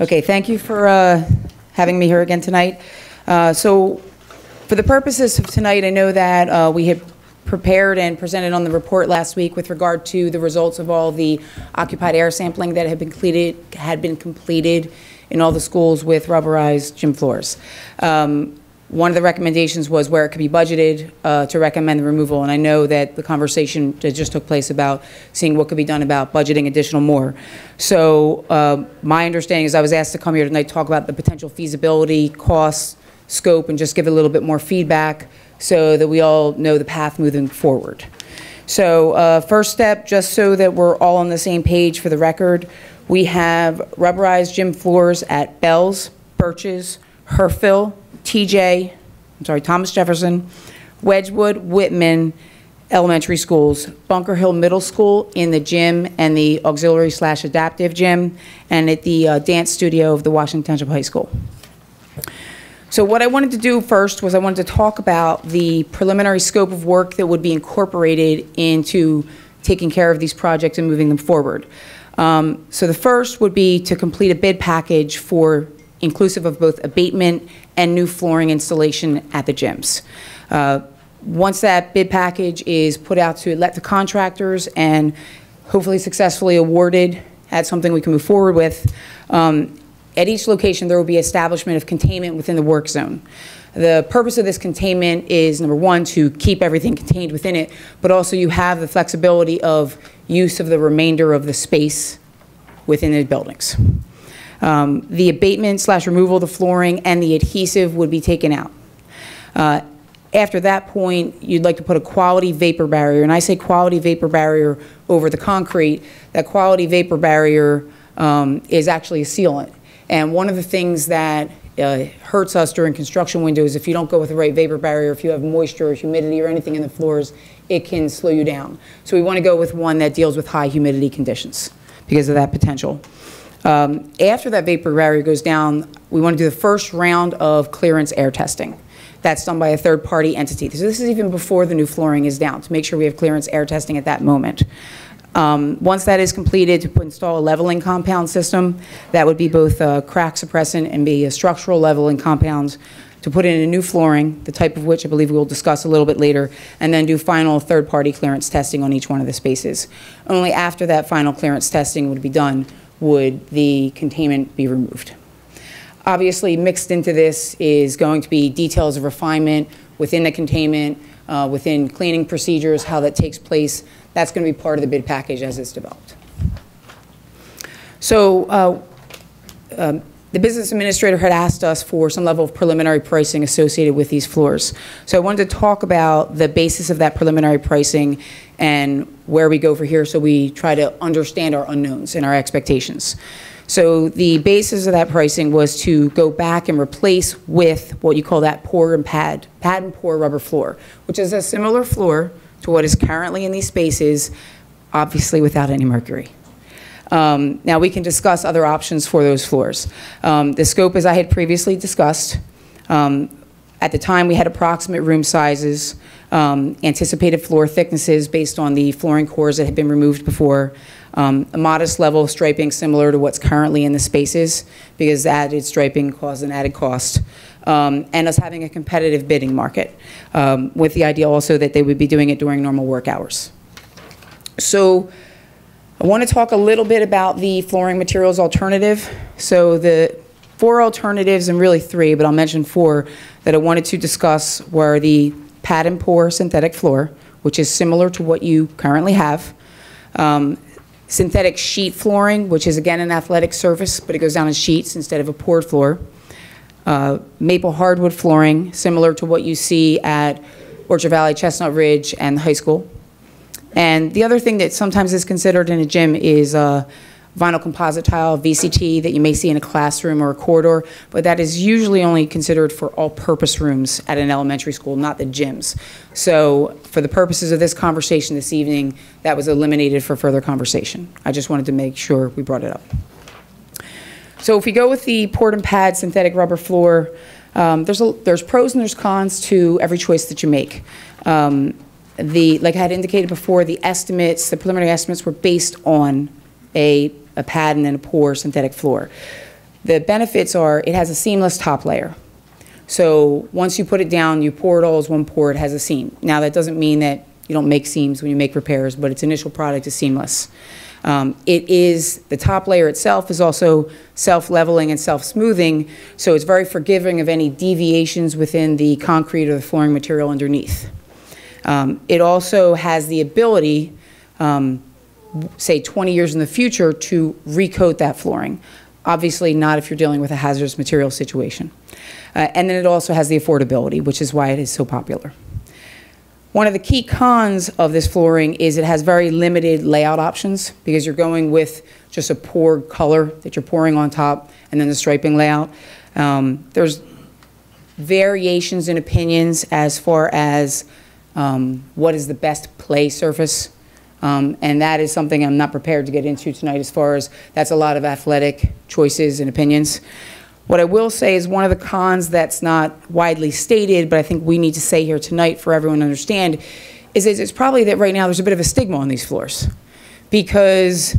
Okay, thank you for uh, having me here again tonight. Uh, So for the purposes of tonight, I know that uh, we had prepared and presented on the report last week with regard to the results of all the occupied air sampling that had been completed, had been completed in all the schools with rubberized gym floors. Um, One of the recommendations was where it could be budgeted uh, to recommend the removal, and I know that the conversation that just took place about seeing what could be done about budgeting additional more. So uh, my understanding is I was asked to come here tonight, to talk about the potential feasibility, costs, scope, and just give a little bit more feedback so that we all know the path moving forward. So uh, first step, just so that we're all on the same page for the record, we have rubberized gym floors at Bell's, Birches, Hurffville, TJ, I'm sorry, Thomas Jefferson, Wedgewood, Whitman Elementary Schools, Bunker Hill Middle School in the gym and the auxiliary slash adaptive gym, and at the uh, dance studio of the Washington Township High School. So what I wanted to do first was I wanted to talk about the preliminary scope of work that would be incorporated into taking care of these projects and moving them forward. Um, So the first would be to complete a bid package for inclusive of both abatement and new flooring installation at the gyms. Uh, Once that bid package is put out to let the contractors and hopefully successfully awarded, that's something we can move forward with, um, at each location, there will be establishment of containment within the work zone. The purpose of this containment is, number one, to keep everything contained within it, but also you have the flexibility of use of the remainder of the space within the buildings. Um, The abatement slash removal of the flooring and the adhesive would be taken out. Uh, After that point, you'd like to put a quality vapor barrier, and I say quality vapor barrier over the concrete. That quality vapor barrier um, is actually a sealant. And one of the things that uh, hurts us during construction windows, if you don't go with the right vapor barrier, if you have moisture or humidity or anything in the floors, it can slow you down. So we want to go with one that deals with high humidity conditions because of that potential. Um, After that vapor barrier goes down, we want to do the first round of clearance air testing. That's done by a third-party entity. So this is even before the new flooring is down, to make sure we have clearance air testing at that moment. Um, Once that is completed, to install a leveling compound system, that would be both uh, crack suppressant and be a structural leveling compound, to put in a new flooring, the type of which I believe we'll discuss a little bit later, and then do final third-party clearance testing on each one of the spaces. Only after that final clearance testing would be done would the containment be removed. Obviously, mixed into this is going to be details of refinement within the containment, uh, within cleaning procedures, how that takes place. That's going to be part of the bid package as it's developed. So uh, um, the business administrator had asked us for some level of preliminary pricing associated with these floors. So I wanted to talk about the basis of that preliminary pricing and where we go for here so we try to understand our unknowns and our expectations. So the basis of that pricing was to go back and replace with what you call that pour and pad, pad and pour rubber floor, which is a similar floor to what is currently in these spaces, obviously without any mercury. Um, Now, we can discuss other options for those floors. Um, The scope, as I had previously discussed, um, at the time, we had approximate room sizes, um, anticipated floor thicknesses based on the flooring cores that had been removed before, um, a modest level of striping similar to what's currently in the spaces, because added striping caused an added cost, um, and us having a competitive bidding market, um, with the idea also that they would be doing it during normal work hours. So I want to talk a little bit about the flooring materials alternative. So the four alternatives, and really three, but I'll mention four, that I wanted to discuss were the pad and pour synthetic floor, which is similar to what you currently have. Um, Synthetic sheet flooring, which is again an athletic surface, but it goes down in sheets instead of a poured floor. Uh, Maple hardwood flooring, similar to what you see at Orchard Valley, Chestnut Ridge, and the high school. And the other thing that sometimes is considered in a gym is uh, vinyl composite tile, VCT, that you may see in a classroom or a corridor, but that is usually only considered for all-purpose rooms at an elementary school, not the gyms. So for the purposes of this conversation this evening, that was eliminated for further conversation. I just wanted to make sure we brought it up. So if we go with the pour and pad synthetic rubber floor, um, there's, a, there's pros and there's cons to every choice that you make. Um, the, like I had indicated before, the estimates, the preliminary estimates were based on a, a pad and a pour synthetic floor. The benefits are, it has a seamless top layer. So once you put it down, you pour it all as one pour, it has a seam. Now, that doesn't mean that you don't make seams when you make repairs, but its initial product is seamless. Um, It is, the top layer itself is also self-leveling and self-smoothing, so it's very forgiving of any deviations within the concrete or the flooring material underneath. Um, It also has the ability, um, say 20 years in the future, to recoat that flooring. Obviously, not if you're dealing with a hazardous material situation. Uh, And then it also has the affordability, which is why it is so popular. One of the key cons of this flooring is it has very limited layout options because you're going with just a poured color that you're pouring on top and then the striping layout. Um, There's variations in opinions as far as um, what is the best play surface. Um, And that is something I'm not prepared to get into tonight as far as, that's a lot of athletic choices and opinions. What I will say is one of the cons that's not widely stated, but I think we need to say here tonight for everyone to understand, is is it's probably that right now there's a bit of a stigma on these floors. Because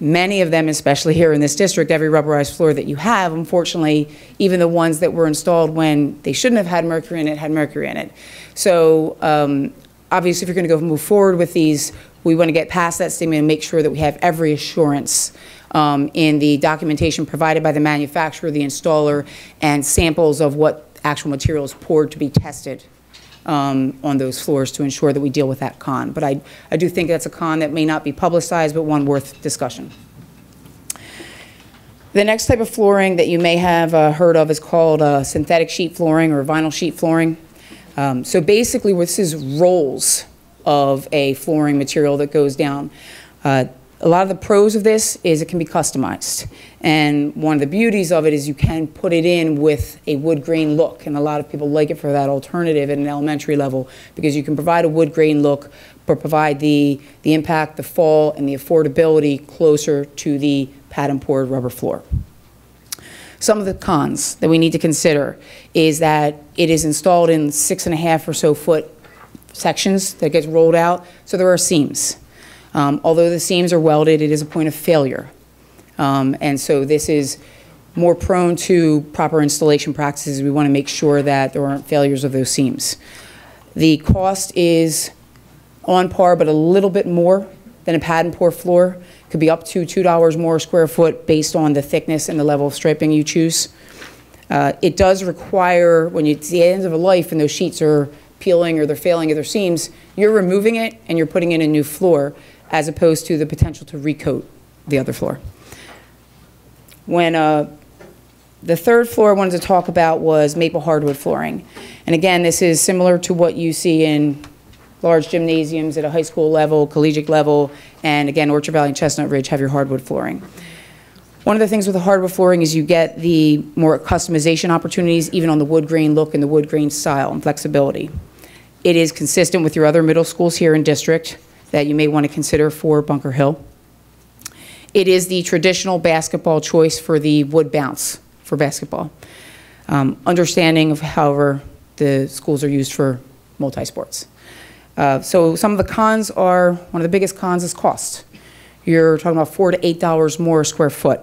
many of them, especially here in this district, every rubberized floor that you have, unfortunately, even the ones that were installed when they shouldn't have had mercury in it, had mercury in it. So um, obviously, if you're going to go move forward with these, we want to get past that stigma and make sure that we have every assurance um, in the documentation provided by the manufacturer, the installer, and samples of what actual materials poured to be tested um, on those floors to ensure that we deal with that con. But I, I do think that's a con that may not be publicized, but one worth discussion. The next type of flooring that you may have uh, heard of is called uh, synthetic sheet flooring or vinyl sheet flooring. Um, So basically, this is rolls of a flooring material that goes down. Uh, A lot of the pros of this is it can be customized. And one of the beauties of it is you can put it in with a wood grain look. And a lot of people like it for that alternative at an elementary level because you can provide a wood grain look, but provide the, the impact, the fall, and the affordability closer to the and poured rubber floor. Some of the cons that we need to consider is that it is installed in six and a half or so foot sections that gets rolled out, so there are seams. Um, Although the seams are welded, it is a point of failure. Um, And so this is more prone to proper installation practices. We want to make sure that there aren't failures of those seams. The cost is on par, but a little bit more than a pad and pour floor. Could be up to $2 more a square foot based on the thickness and the level of striping you choose. Uh, It does require, when you, it's the end of a life and those sheets are peeling or they're failing at their seams, you're removing it and you're putting in a new floor as opposed to the potential to recoat the other floor. When, uh, the third floor I wanted to talk about was maple hardwood flooring. And again, this is similar to what you see in large gymnasiums at a high school level, collegiate level, and again, Orchard Valley and Chestnut Ridge have your hardwood flooring. One of the things with the hardwood flooring is you get the more customization opportunities, even on the wood grain look and the wood grain style and flexibility. It is consistent with your other middle schools here in district that you may want to consider for Bunker Hill. It is the traditional basketball choice for the wood bounce for basketball. Um, Understanding of, however, the schools are used for multi-sports. Uh, So some of the cons are, one of the biggest cons is cost. You're talking about four to eight dollars more a square foot.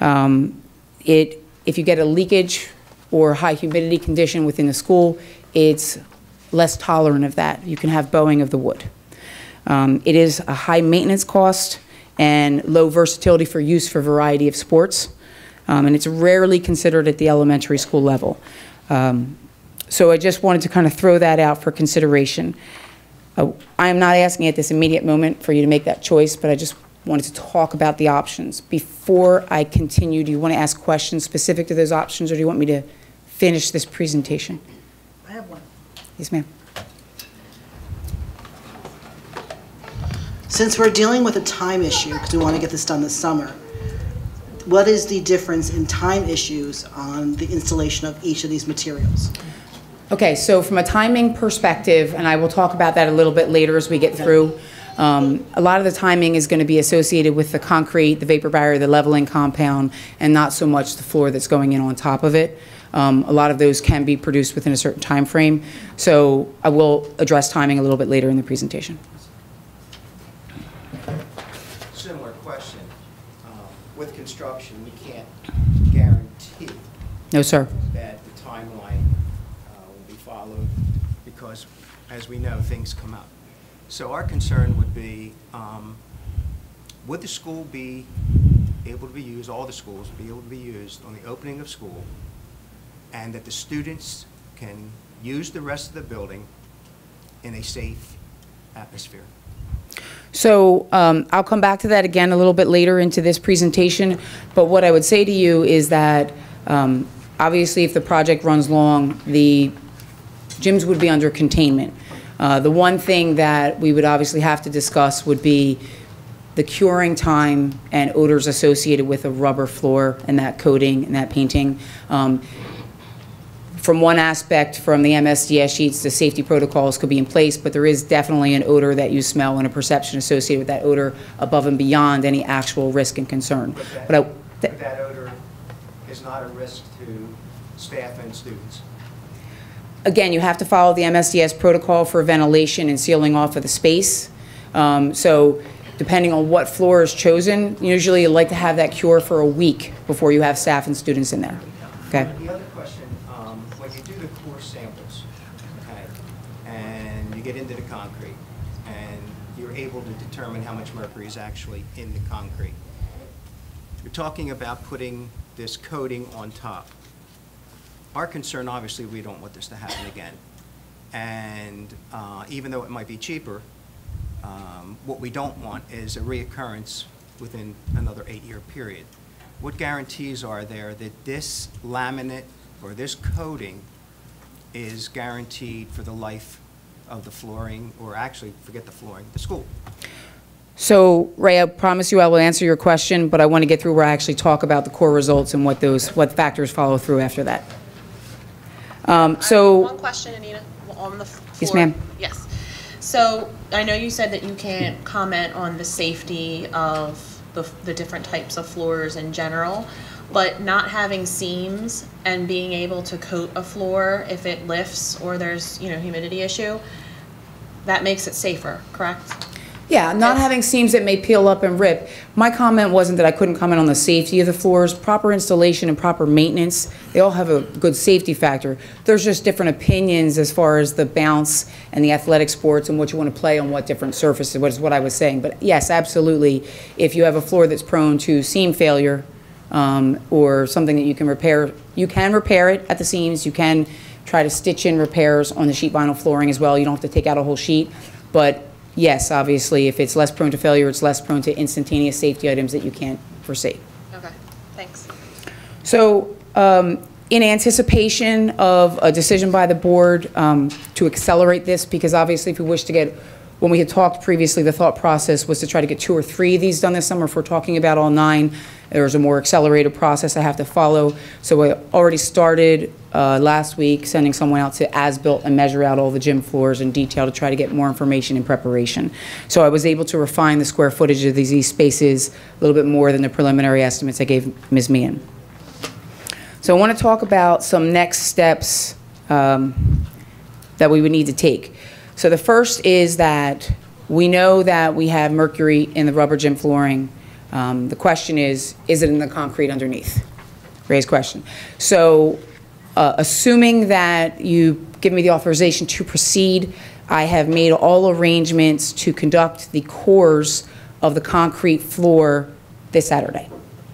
Um, It, if you get a leakage or high humidity condition within the school, it's less tolerant of that. You can have bowing of the wood. Um, It is a high maintenance cost and low versatility for use for a variety of sports, Um, and it's rarely considered at the elementary school level. Um, So I just wanted to kind of throw that out for consideration. Uh, I am not asking at this immediate moment for you to make that choice, but I just wanted to talk about the options. Before I continue, do you want to ask questions specific to those options, or do you want me to finish this presentation? I have one. Yes, ma'am. Since we're dealing with a time issue, because we want to get this done this summer, what is the difference in time issues on the installation of each of these materials? Okay, so from a timing perspective, and I will talk about that a little bit later as we get through, um, a lot of the timing is going to be associated with the concrete, the vapor barrier, the leveling compound, and not so much the floor that's going in on top of it. Um, A lot of those can be produced within a certain time frame, so I will address timing a little bit later in the presentation. Similar question. With construction, we can't guarantee No, sir. that the timeline uh, will be followed because, as we know, things come up. So our concern would be, um, would the school be able to be used, all the schools be able to be used on the opening of school, and that the students can use the rest of the building in a safe atmosphere? So um, I'll come back to that again a little bit later into this presentation, but what I would say to you is that, um, obviously, if the project runs long, the gyms would be under containment. Uh, The one thing that we would obviously have to discuss would be the curing time and odors associated with a rubber floor and that coating and that painting. Um, from one aspect, from the MSDS sheets, the safety protocols could be in place, but there is definitely an odor that you smell and a perception associated with that odor above and beyond any actual risk and concern. But that- But I- but that odor is not a risk to staff and students. Again, you have to follow the MSDS protocol for ventilation and sealing off of the space. Um, So depending on what floor is chosen, usually you like to have that cure for a week before you have staff and students in there. Okay? The other question, um, when you do the core samples, okay, and you get into the concrete, and you're able to determine how much mercury is actually in the concrete, We're talking about putting this coating on top. Our concern, obviously, we don't want this to happen again. And uh, even though it might be cheaper, um, what we don't want is a reoccurrence within another eight-year period. What guarantees are there that this laminate or this coating is guaranteed for the life of the flooring, or actually, forget the flooring, the school? So, Ray, I promise you I will answer your question, but I want to get through where I actually talk about the core results and what those, what factors follow through after that. Um, So. One question, Anita, on the floor. Yes, ma'am. Yes. So I know you said that you can't comment on the safety of the, the different types of floors in general, but not having seams and being able to coat a floor if it lifts or there's, you know, humidity issue, that makes it safer, correct? Yeah, not having seams that may peel up and rip. My comment wasn't that I couldn't comment on the safety of the floors. Proper installation and proper maintenance, they all have a good safety factor. There's just different opinions as far as the bounce and the athletic sports and what you want to play on what different surfaces, what is what I was saying. But yes, absolutely, if you have a floor that's prone to seam failure, um, or something that you can repair, you can repair it at the seams, you can try to stitch in repairs on the sheet vinyl flooring as well, you don't have to take out a whole sheet. But yes, obviously, if it's less prone to failure, it's less prone to instantaneous safety items that you can't foresee. Okay, thanks. So, um, in anticipation of a decision by the board um, to accelerate this, because obviously if we wish to get, when we had talked previously, the thought process was to try to get two or three of these done this summer. If we're talking about all nine, there's a more accelerated process I have to follow. So I already started uh, last week sending someone out to as-built and measure out all the gym floors in detail to try to get more information in preparation. So I was able to refine the square footage of these spaces a little bit more than the preliminary estimates I gave Ms. Meehan. So I want to talk about some next steps um, that we would need to take. So the first is that we know that we have mercury in the rubber gym flooring. Um, The question is, is it in the concrete underneath? Raised question. So uh, assuming that you give me the authorization to proceed, I have made all arrangements to conduct the cores of the concrete floor this Saturday.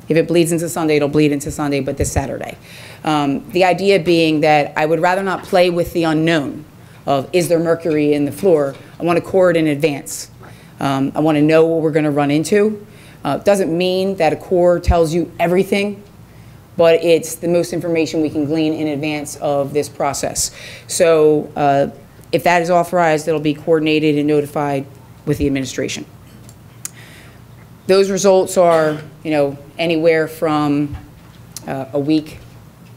If it bleeds into Sunday, it'll bleed into Sunday, but this Saturday. Um, The idea being that I would rather not play with the unknown of, is there mercury in the floor? I want to core it in advance. Um, I want to know what we're going to run into. Uh, Doesn't mean that a core tells you everything, but it's the most information we can glean in advance of this process. So uh, if that is authorized, it'll be coordinated and notified with the administration. Those results are, you know, anywhere from uh, a week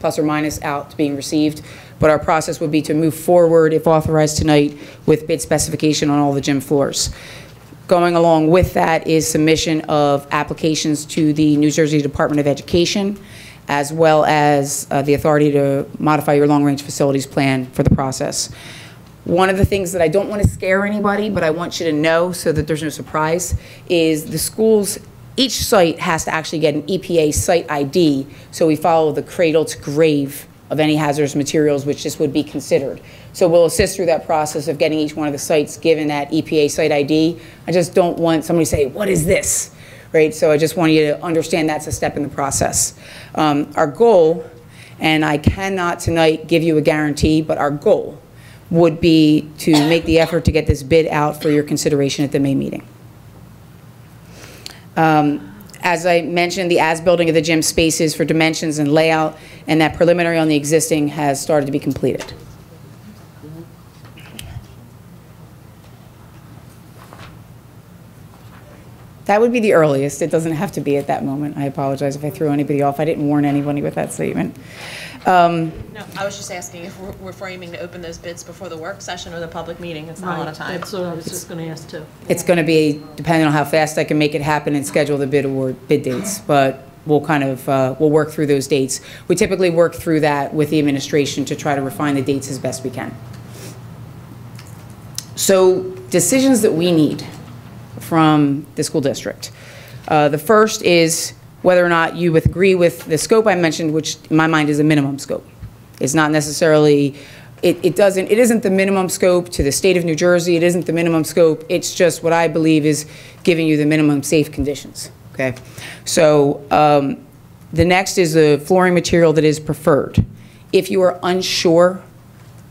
plus or minus out to being received. But our process would be to move forward, if authorized tonight, with bid specification on all the gym floors. Going along with that is submission of applications to the New Jersey Department of Education, as well as uh, the authority to modify your long-range facilities plan for the process. One of the things that I don't want to scare anybody, but I want you to know so that there's no surprise, is the schools each site has to actually get an EPA site ID, so we follow the cradle to grave of any hazardous materials, which this would be considered. So we'll assist through that process of getting each one of the sites given that EPA site ID. I just don't want somebody to say, what is this? Right, so I just want you to understand that's a step in the process. Um, Our goal, and I cannot tonight give you a guarantee, but our goal would be to make the effort to get this bid out for your consideration at the May meeting. Um, As I mentioned, the as-building of the gym spaces for dimensions and layout, and that preliminary on the existing has started to be completed. That would be the earliest. It doesn't have to be at that moment. I apologize if I threw anybody off. I didn't warn anybody with that statement. Um, No, I was just asking if we're- we're framing to open those bids before the work session or the public meeting. It's not a lot of time. That's what I was just gonna ask too. It's going to be, depending on how fast I can make it happen and schedule the bid award, bid dates, but we'll kind of, uh, we'll work through those dates. We typically work through that with the administration to try to refine the dates as best we can. So decisions that we need from the school district. Uh, The first is whether or not you agree with the scope I mentioned, which in my mind is a minimum scope. It's not necessarily, it, it doesn't, it isn't the minimum scope to the state of New Jersey, it isn't the minimum scope, it's just what I believe is giving you the minimum safe conditions, okay? So, um, the next is the flooring material that is preferred. If you are unsure,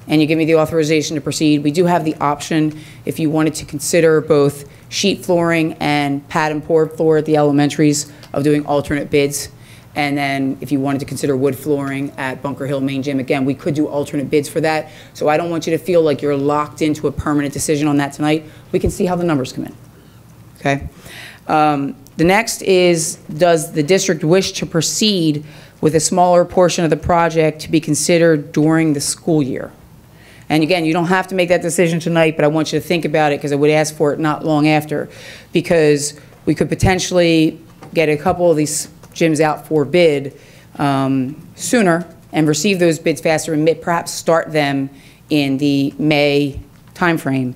and you give me the authorization to proceed, we do have the option, if you wanted to consider both sheet flooring and pad and pour floor at the elementaries, of doing alternate bids. And then if you wanted to consider wood flooring at Bunker Hill Main Gym, again, we could do alternate bids for that. So I don't want you to feel like you're locked into a permanent decision on that tonight. We can see how the numbers come in. Okay? Um, The next is, does the district wish to proceed with a smaller portion of the project to be considered during the school year? And again, you don't have to make that decision tonight, but I want you to think about it because I would ask for it not long after. Because we could potentially get a couple of these gyms out for bid um, sooner and receive those bids faster and perhaps start them in the May timeframe.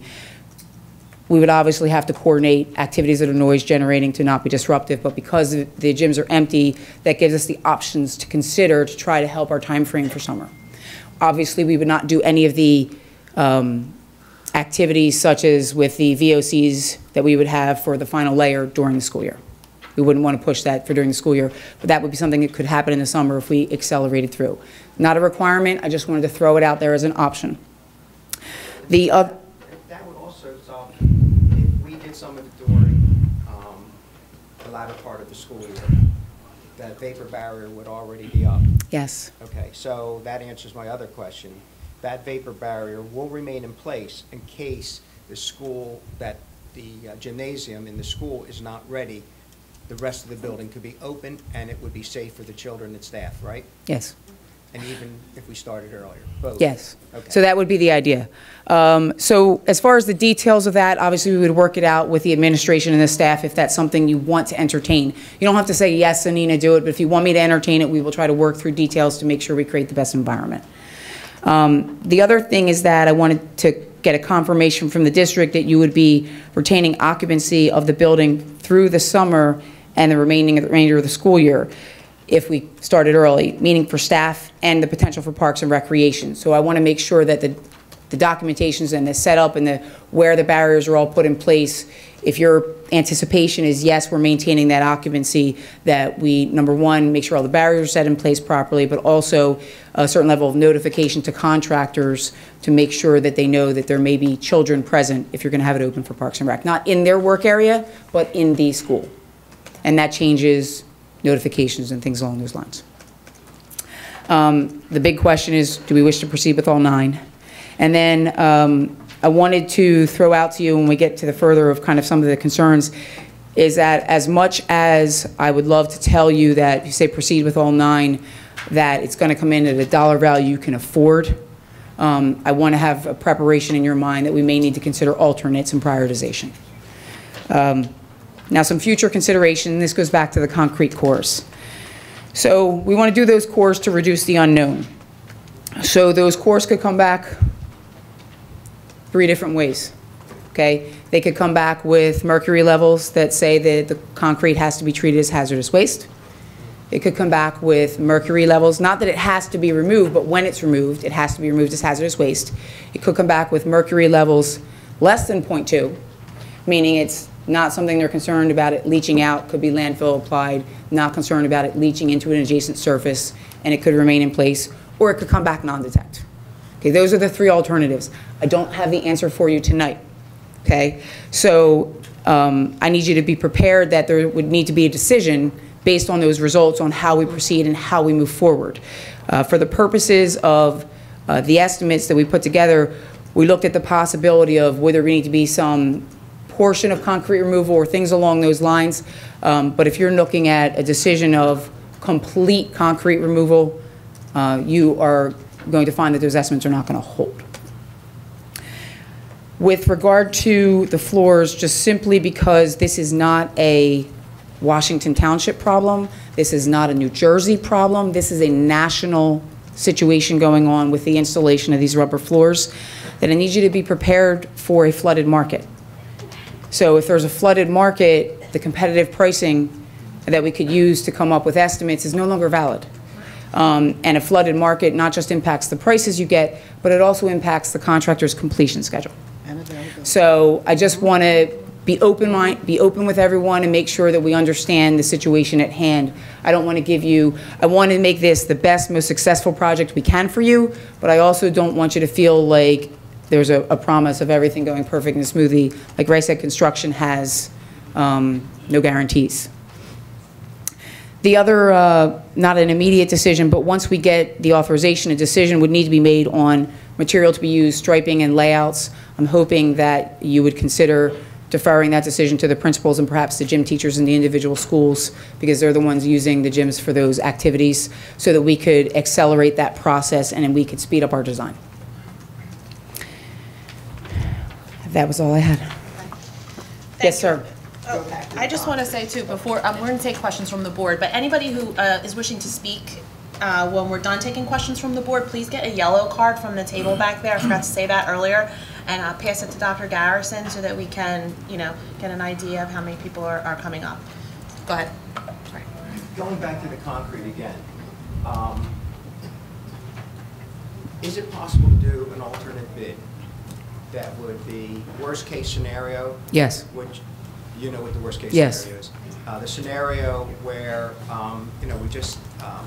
We would obviously have to coordinate activities that are noise generating to not be disruptive, but because the gyms are empty, that gives us the options to consider to try to help our timeframe for summer. Obviously, we would not do any of the um, activities such as with the VOCs that we would have for the final layer during the school year. We wouldn't want to push that for during the school year, but that would be something that could happen in the summer if we accelerated through. Not a requirement, I just wanted to throw it out there as an option. The, oth- That would also solve, if we did some of it during um, the latter part of the school year, that vapor barrier would already be up. yes, Okay, so that answers my other question. That vapor barrier will remain in place in case the school, that the uh, gymnasium in the school is not ready. The rest of the building could be open and it would be safe for the children and staff, right? yes. And even if we started earlier, both? Yes. Okay. So that would be the idea. Um, So as far as the details of that, obviously, we would work it out with the administration and the staff if that's something you want to entertain. You don't have to say, yes, Anina, do it, but if you want me to entertain it, we will try to work through details to make sure we create the best environment. Um, The other thing is that I wanted to get a confirmation from the district that you would be retaining occupancy of the building through the summer and the remaining, remainder of the school year if we started early, meaning for staff and the potential for parks and recreation. So I want to make sure that the, the documentations and the setup and the, where the barriers are all put in place, if your anticipation is, yes, we're maintaining that occupancy, that we, number one, make sure all the barriers are set in place properly, but also a certain level of notification to contractors to make sure that they know that there may be children present if you're going to have it open for Parks and Rec. Not in their work area, but in the school. And that changes notifications and things along those lines. Um, The big question is, do we wish to proceed with all nine? And then um, I wanted to throw out to you, when we get to the further of kind of some of the concerns, is that as much as I would love to tell you that, you say proceed with all nine, that it's going to come in at a dollar value you can afford, um, I want to have a preparation in your mind that we may need to consider alternates and prioritization. Um, Now, some future consideration, this goes back to the concrete cores. So we want to do those cores to reduce the unknown. So those cores could come back three different ways. okay? They could come back with mercury levels that say that the concrete has to be treated as hazardous waste. It could come back with mercury levels, not that it has to be removed, but when it's removed, it has to be removed as hazardous waste. It could come back with mercury levels less than .2, meaning it's not something they're concerned about it leaching out, could be landfill applied, not concerned about it leaching into an adjacent surface, and it could remain in place, or it could come back non-detect. Okay, those are the three alternatives. I don't have the answer for you tonight, okay? So um, I need you to be prepared that there would need to be a decision based on those results on how we proceed and how we move forward. Uh, For the purposes of uh, the estimates that we put together, we looked at the possibility of whether we need to be some portion of concrete removal or things along those lines. Um, But if you're looking at a decision of complete concrete removal, uh, you are going to find that those estimates are not going to hold. With regard to the floors, just simply because this is not a Washington Township problem, this is not a New Jersey problem, this is a national situation going on with the installation of these rubber floors, that I need you to be prepared for a flooded market. So if there's a flooded market, the competitive pricing that we could use to come up with estimates is no longer valid. Um, And a flooded market not just impacts the prices you get, but it also impacts the contractor's completion schedule. So I just want to be open mind, be open with everyone and make sure that we understand the situation at hand. I don't want to give you, I want to make this the best, most successful project we can for you, but I also don't want you to feel like there's a, a promise of everything going perfect and smoothly. Like Rice said, construction has um, no guarantees. The other, uh, not an immediate decision, but once we get the authorization, a decision would need to be made on material to be used, striping and layouts. I'm hoping that you would consider deferring that decision to the principals and perhaps the gym teachers in the individual schools, because they're the ones using the gyms for those activities, so that we could accelerate that process and then we could speed up our design. That was all I had. Yes, sir. I just want to say too, before, um, we're going to take questions from the board, but anybody who uh, is wishing to speak, uh, when we're done taking questions from the board, please get a yellow card from the table back there, I forgot to say that earlier, and uh, pass it to Dr. Garrison so that we can, you know, get an idea of how many people are, are coming up. Go ahead. Sorry. Going back to the concrete again, um, is it possible to do an alternate bid that would be worst-case scenario? Yes. Which, you know what the worst-case Yes. scenario is? Uh, The scenario where, um, you know, we just um,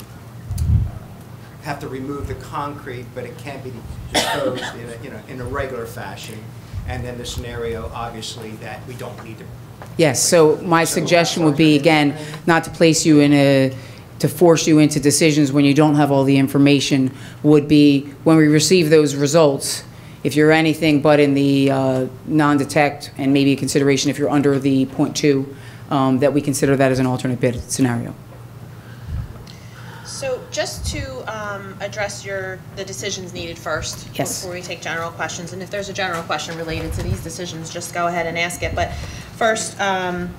have to remove the concrete, but it can't be disposed in a, you know, in a regular fashion. And then the scenario, obviously, that we don't need to Yes, so my suggestion would be, again, not to place you in a, to force you into decisions when you don't have all the information, would be, when we receive those results, if you're anything but in the uh, non-detect, and maybe a consideration if you're under the .2, um, that we consider that as an alternate bid scenario. So just to um, address your, the decisions needed first. Yes. Before we take general questions, and if there's a general question related to these decisions, just go ahead and ask it. But first, um,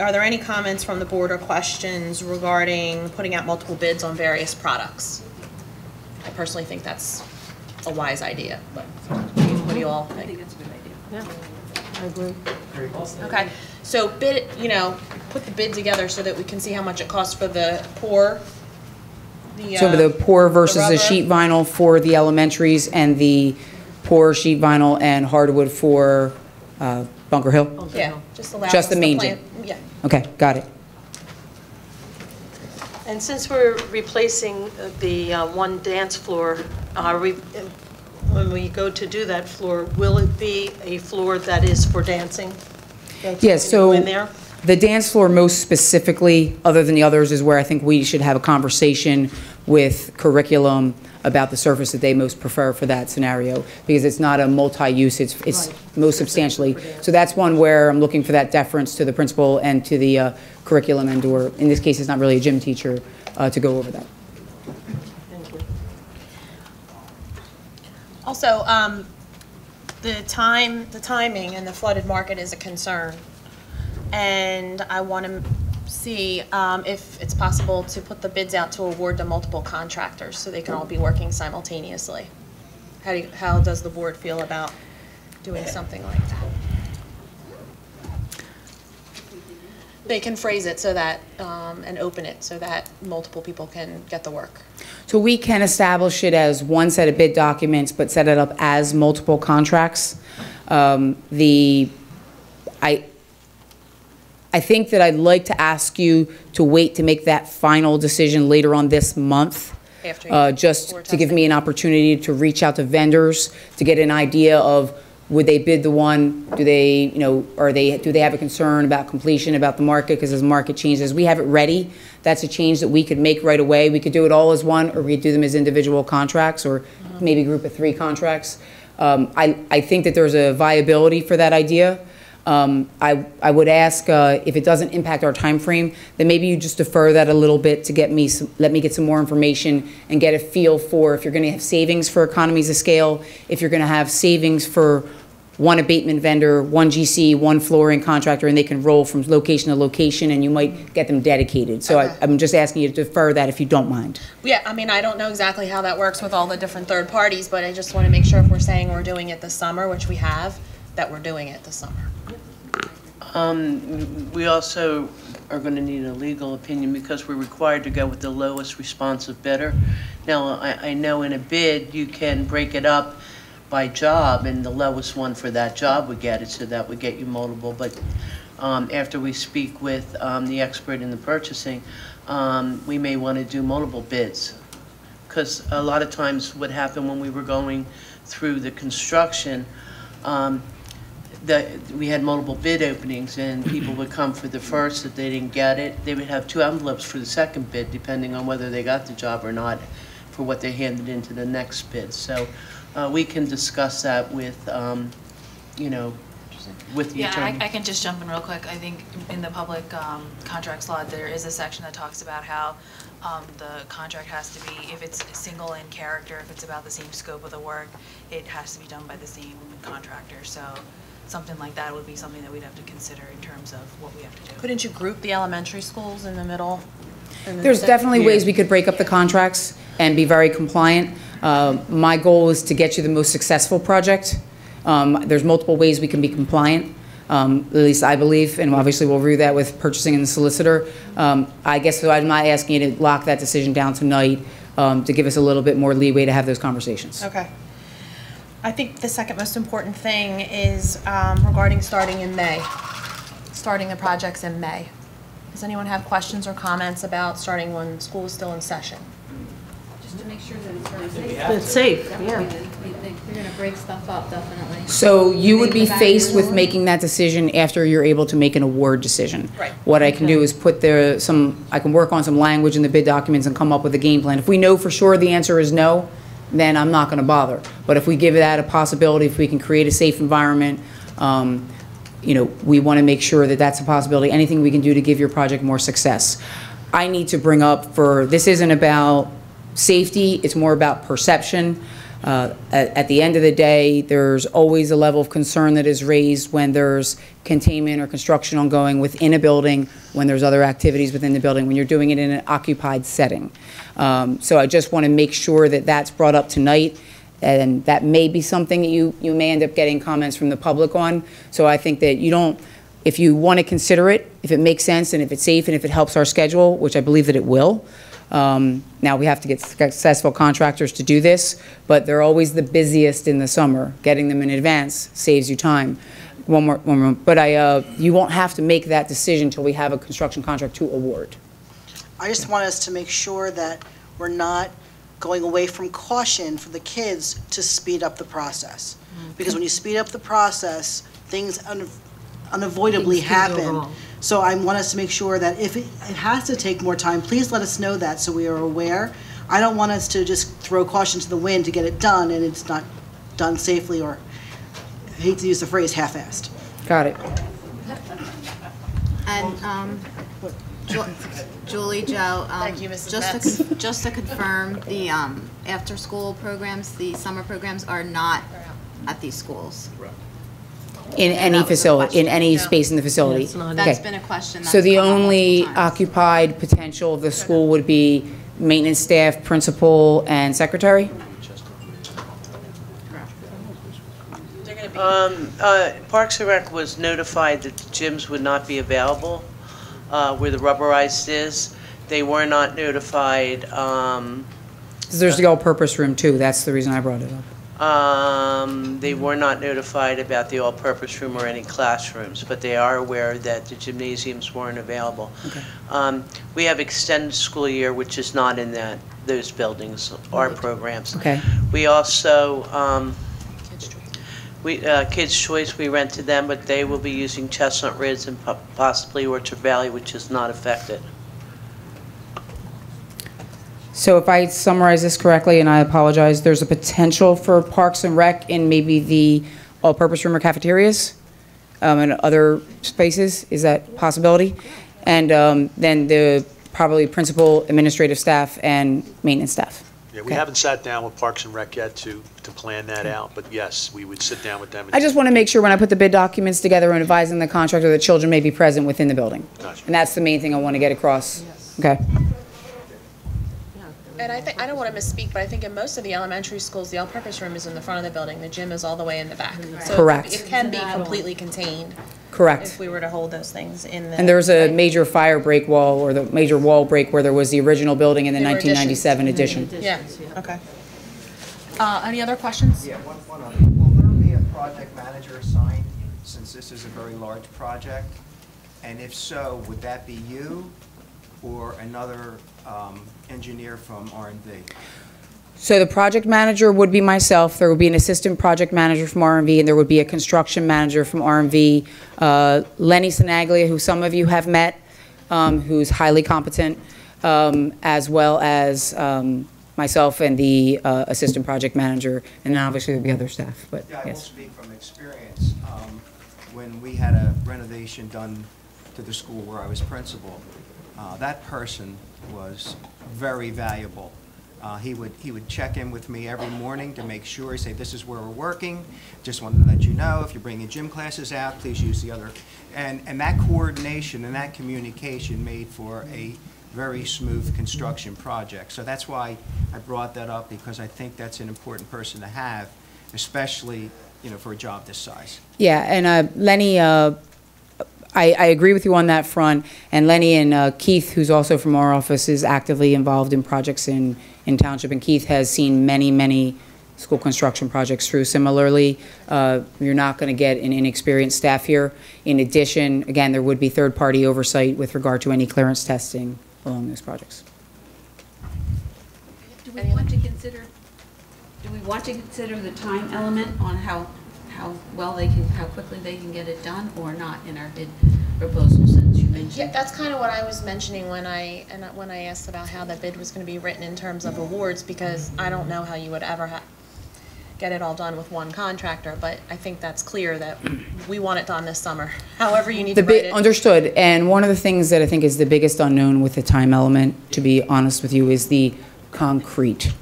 are there any comments from the board or questions regarding putting out multiple bids on various products? I personally think that's a wise idea, but what do you all think? I think it's a good idea. Yeah, I agree. Okay, so bid, you know, put the bid together so that we can see how much it costs for the pour, the, So uh, the pour versus the rubber. sheet vinyl for the elementaries, and the pour sheet vinyl and hardwood for uh, Bunker Hill? Yeah, just allow Just us the main plan- gym. Yeah, Okay, got it. And since we're replacing the uh, one dance floor, we, when we go to do that floor, will it be a floor that is for dancing? That's Yes, so In there? the dance floor most specifically, other than the others, is where I think we should have a conversation with curriculum about the surface that they most prefer for that scenario, because it's not a multi-use, it's, it's Right. most substantially. So that's one where I'm looking for that deference to the principal and to the uh, curriculum and/or, in this case, it's not really a gym teacher, uh, to go over that. Thank you. also, um, the time, the timing and the flooded market is a concern. And I want to see um, if it's possible to put the bids out to award to multiple contractors so they can all be working simultaneously. How, do you, how does the board feel about doing something like that? They can phrase it so that, um, and open it so that multiple people can get the work. So we can establish it as one set of bid documents, but set it up as multiple contracts. Um, the, I, I think that I'd like to ask you to wait to make that final decision later on this month. Uh, Just to give me an opportunity to reach out to vendors, to get an idea of, would they bid the one? Do they, you know, are they, do they have a concern about completion, about the market? Because as the market changes, we have it ready. That's a change that we could make right away. We could do it all as one, or we could do them as individual contracts, or maybe group of three contracts. Um, I, I think that there's a viability for that idea. Um, I, I would ask, uh, if it doesn't impact our time frame, then maybe you just defer that a little bit to get me, some- let me get some more information and get a feel for if you're going to have savings for economies of scale, if you're going to have savings for one abatement vendor, one GC, one flooring contractor, and they can roll from location to location, and you might get them dedicated. So I- Okay. I'm just asking you to defer that if you don't mind. Yeah, I mean, I don't know exactly how that works with all the different third parties, but I just want to make sure if we're saying we're doing it this summer, which we have, that we're doing it this summer. Um, we also are gonna need a legal opinion because we're required to go with the lowest responsive bidder. Now, I, I know in a bid, you can break it up by job, and the lowest one for that job would get it, so that would get you multiple, but, um, after we speak with, um, the expert in the purchasing, um, we may wanna do multiple bids. Because a lot of times what happened when we were going through the construction, um, that we had multiple bid openings and people would come for the first, if they didn't get it, they would have two envelopes for the second bid, depending on whether they got the job or not, for what they handed into the next bid. So, uh, we can discuss that with, um, you know, with the Yeah, attorney. I, I can just jump in real quick. I think in the public um, contracts law, there is a section that talks about how um, the contract has to be, if it's single in character, if it's about the same scope of the work, it has to be done by the same contractor. So something like that would be something that we'd have to consider in terms of what we have to do. Couldn't you group the elementary schools in the middle? in the There's sec- definitely ways we could break up the contracts and be very compliant. Uh, My goal is to get you the most successful project. Um, There's multiple ways we can be compliant, um, at least I believe, and obviously we'll review that with purchasing and the solicitor. Um, I guess so I'm not asking you to lock that decision down tonight, um, to give us a little bit more leeway to have those conversations. Okay. I think the second most important thing is um, regarding starting in May, starting the projects in May. Does anyone have questions or comments about starting when school is still in session? Just to make sure that it's very safe. It's safe, Definitely, they- they- They're gonna break stuff up, definitely. So you would be faced with making that decision after you're able to make an award decision. Right. What I can do is put there some, I can work on some language in the bid documents and come up with a game plan. If we know for sure the answer is no, then I'm not gonna bother. But if we give that a possibility, if we can create a safe environment, um, you know, we want to make sure that that's a possibility, anything we can do to give your project more success. I need to bring up for, this isn't about safety, it's more about perception. Uh, At at the end of the day, there's always a level of concern that is raised when there's containment or construction ongoing within a building, when there's other activities within the building, when you're doing it in an occupied setting. Um, So I just want to make sure that that's brought up tonight, and that may be something that you, you may end up getting comments from the public on. So I think that you don't, if you want to consider it, if it makes sense, and if it's safe, and if it helps our schedule, which I believe that it will. Um, Now, we have to get successful contractors to do this, but they're always the busiest in the summer. Getting them in advance saves you time. One more, one more, but I, uh, you won't have to make that decision until we have a construction contract to award. I just want us to make sure that we're not going away from caution for the kids to speed up the process. Because when you speed up the process, things un- unavoidably Things can go happen. Wrong. So I want us to make sure that if it it has to take more time, please let us know that so we are aware. I don't want us to just throw caution to the wind to get it done and it's not done safely or, I hate to use the phrase, half-assed. Got it. And, um, Ju- Julie, Joe, um, Thank you, Mrs. just to, con- just to confirm, the, um, after-school programs, the summer programs are not at these schools. In any was the facility, in question. any No. space in the facility. it's not. That's Okay. been a question So that's the come up only multiple times. occupied potential of the school would be maintenance staff, principal, and secretary? Um, uh, Parks and Rec was notified that the gyms would not be available. uh, where the rubberized is. They were not notified. um, 'Cause There's the all-purpose room too, that's the reason I brought it up. Um, they were not notified about the all-purpose room or any classrooms, but they are aware that the gymnasiums weren't available. Um, we have extended school year, which is not in that, those buildings, our programs. Okay. We also, um, Kids' Choice. we, uh, Kids' Choice, we rent to them, but they will be using Chestnut Ridge and po- possibly Orchard Valley, which is not affected. So if I summarize this correctly, and I apologize, there's a potential for Parks and Rec in maybe the all-purpose room or cafeterias um, and other spaces, is that a possibility? And um, then the, probably principal, administrative staff, and maintenance staff. Yeah, we Okay. haven't sat down with Parks and Rec yet to, to plan that out, but yes, we would sit down with them. and- I just want to make sure when I put the bid documents together and advising the contractor that children may be present within the building. Gotcha. And that's the main thing I want to get across. Okay. And I think, I don't want to misspeak, but I think in most of the elementary schools, the all-purpose room is in the front of the building, the gym is all the way in the back. So it- Correct. It can be completely contained Correct. if we were to hold those things in the. And there's a major fire break wall, or the major wall break where there was the original building in the There were additions. 1997 addition. Yeah, okay. Uh, any other questions? Yeah, one, one other. Will there be a project manager assigned, since this is a very large project? And if so, would that be you or another um, engineer from R and D? So the project manager would be myself, there would be an assistant project manager from RMV, and there would be a construction manager from RMV. Uh, Lenny Sinaglia, who some of you have met, um, who's highly competent, um, as well as um, myself and the uh, assistant project manager, and then obviously there'd be other staff, but Yeah, I will speak from experience. Um, When we had a renovation done to the school where I was principal, uh, that person was very valuable. Uh, He would, he would check in with me every morning to make sure, say, this is where we're working, just wanted to let you know, if you're bringing gym classes out, please use the other. And, and that coordination and that communication made for a very smooth construction project. So that's why I brought that up, because I think that's an important person to have, especially, you know, for a job this size. Yeah, and uh, Lenny, uh, I, I agree with you on that front, and Lenny and uh, Keith, who's also from our office, is actively involved in projects in, in Township, and Keith has seen many, many school construction projects through. Similarly, uh, you're not going to get an inexperienced staff here. In addition, again, there would be third-party oversight with regard to any clearance testing along those projects. Do we want to consider, do we want to consider the time element on how, how well they can, how quickly they can get it done or not in our bid proposal since you mentioned. Yeah, that's kind of what I was mentioning when I, and when I asked about how the bid was going to be written in terms of awards, because I don't know how you would ever ha get it all done with one contractor, but I think that's clear that we want it done this summer, however you need The to write bi- it. Understood, and one of the things that I think is the biggest unknown with the time element, to be honest with you, is the concrete.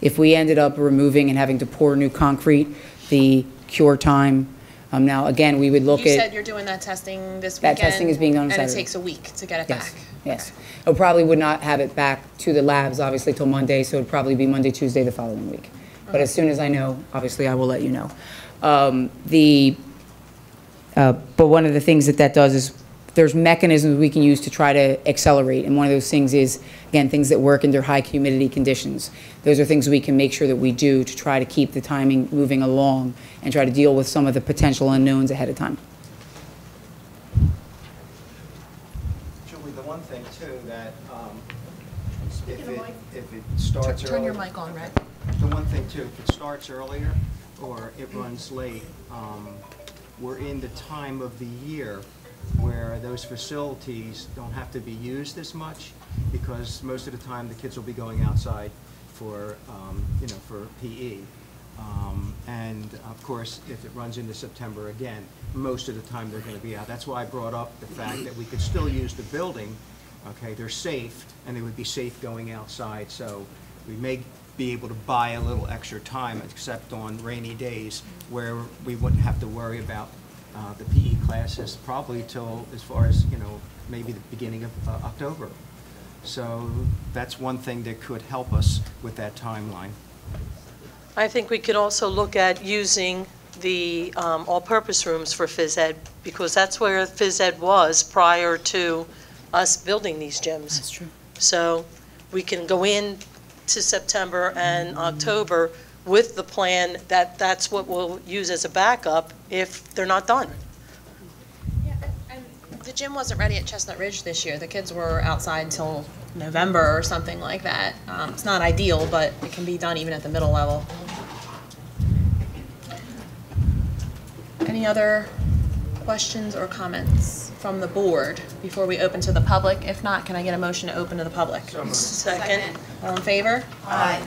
If we ended up removing and having to pour new concrete, the cure time, um, now, again, we would look at. You said at, you're doing that testing this weekend? That testing is being done on And it Saturday. takes a week to get it yes, back. yes. I probably would not have it back to the labs, obviously, till Monday, so it'd probably be Monday, Tuesday the following week. But as soon as I know, obviously, I will let you know. Um, The, uh, But one of the things that that does is, there's mechanisms we can use to try to accelerate, and one of those things is, again, things that work under high humidity conditions. Those are things we can make sure that we do to try to keep the timing moving along and try to deal with some of the potential unknowns ahead of time. Julie, the one thing too, that um, if it, if it starts early. Turn your mic on, Red. The one thing too, if it starts earlier or it runs late, um, we're in the time of the year where those facilities don't have to be used as much because most of the time the kids will be going outside for, um, you know, for PE. Um, And of course, if it runs into September again, most of the time they're going to be out. That's why I brought up the fact that we could still use the building. Okay, they're safe and they would be safe going outside. So we may be able to buy a little extra time, except on rainy days where we wouldn't have to worry about uh, the PE classes probably till as far as, you know, maybe the beginning of uh, October. So that's one thing that could help us with that timeline. I think we could also look at using the um, all-purpose rooms for phys ed, because that's where phys ed was prior to us building these gyms. That's true. So we can go in to September and October with the plan that that's what we'll use as a backup if they're not done. Yeah, and and the gym wasn't ready at Chestnut Ridge this year. The kids were outside until November or something like that. Um, it's not ideal, but it can be done even at the middle level. Any other questions or comments from the board before we open to the public? If not, can I get a motion to open to the public? Second. All in favor? Aye.